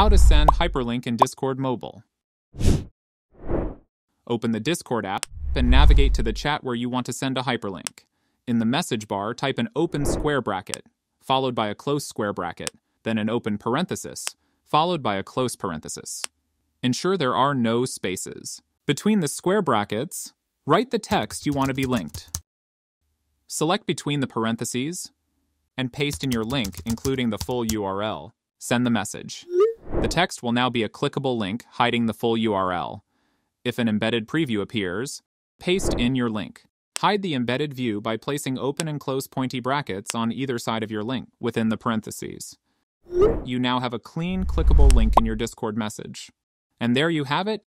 How to send hyperlink in Discord Mobile. Open the Discord app and navigate to the chat where you want to send a hyperlink. In the message bar, type an open square bracket, followed by a close square bracket, then an open parenthesis, followed by a close parenthesis. Ensure there are no spaces. Between the square brackets, write the text you want to be linked. Select between the parentheses and paste in your link, including the full URL. Send the message. The text will now be a clickable link hiding the full URL. If an embedded preview appears, paste in your link. Hide the embedded view by placing open and close pointy brackets on either side of your link within the parentheses. You now have a clean, clickable link in your Discord message. And there you have it,